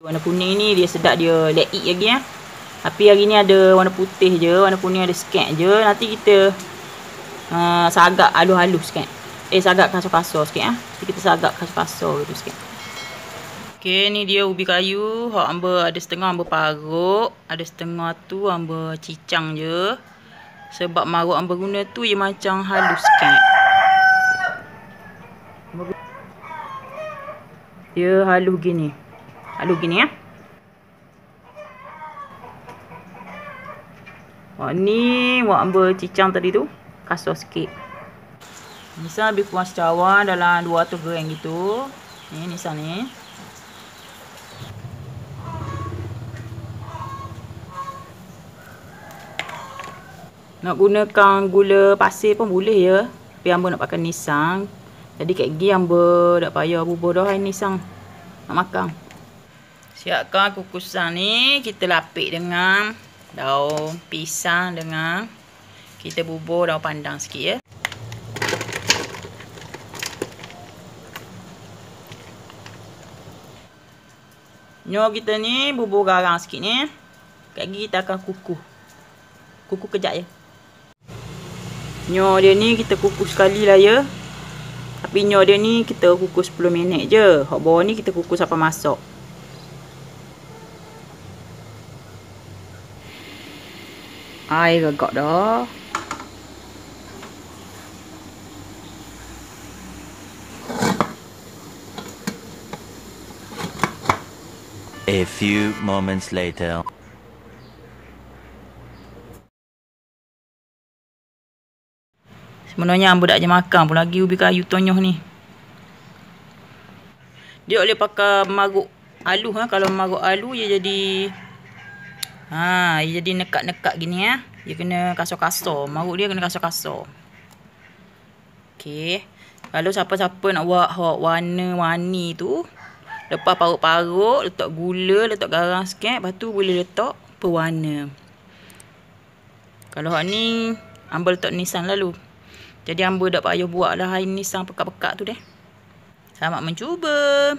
Warna kuning ni dia sedap dia let eat lagi ya. Tapi hari ni ada warna putih je, warna kuning ada sikit je. Nanti kita uh, sagak halus-halus sikit. Eh sagak kasar-kasar sikit ya. Nanti kita sagak kasar-kasar gitu sikit. Okey, ni dia ubi kayu. Hak amba ada setengah amba paruk, ada setengah tu amba cicang je. Sebab maruk amba guna tu dia macam halus sikit. Dia halus gini. Aduk gini ya. Wah ni wak ambil cicang tadi tu. Kasar sikit. Nissan lebih kurang secawan dalam 200 gram gitu. Ni Nissan ni. Nak gunakan gula pasir pun boleh ya. Tapi hamba nak pakai Nissan. Jadi kat gigi hamba tak payah bubur dah Nissan. Nak makan. Siapkan kukusan ni kita lapik dengan daun pisang dengan kita bubur daun pandang sikit ya. Nyo kita ni bubur garam sikit ni. Gigi kita akan kukuh. Kukuh kejap ya. Nyo dia ni kita kukuh sekali lah ya. Tapi nyo dia ni kita kukuh 10 minit je. Hak bawah ni kita kukuh sampai masak. Ai gagak dah. A few moments later. Sebenarnya ambo dak je makan pun lagi ubi kayu tonyoh ni. Dia boleh pakai maruk alu ha kalau maruk alu dia jadi Ha, dia jadi nekat-nekat gini ya. Dia kena kasar-kasar. Maruk dia kena kasar-kasar. Okey. Kalau siapa-siapa nak buat warna-warni tu, lepas parut-parut, letak gula, letak garam sikit, lepas tu boleh letak pewarna. Kalau hak ni, hamba letak nisan lalu. Jadi hamba tak payah buat lah hari nisan pekat-pekat tu deh. Selamat mencuba.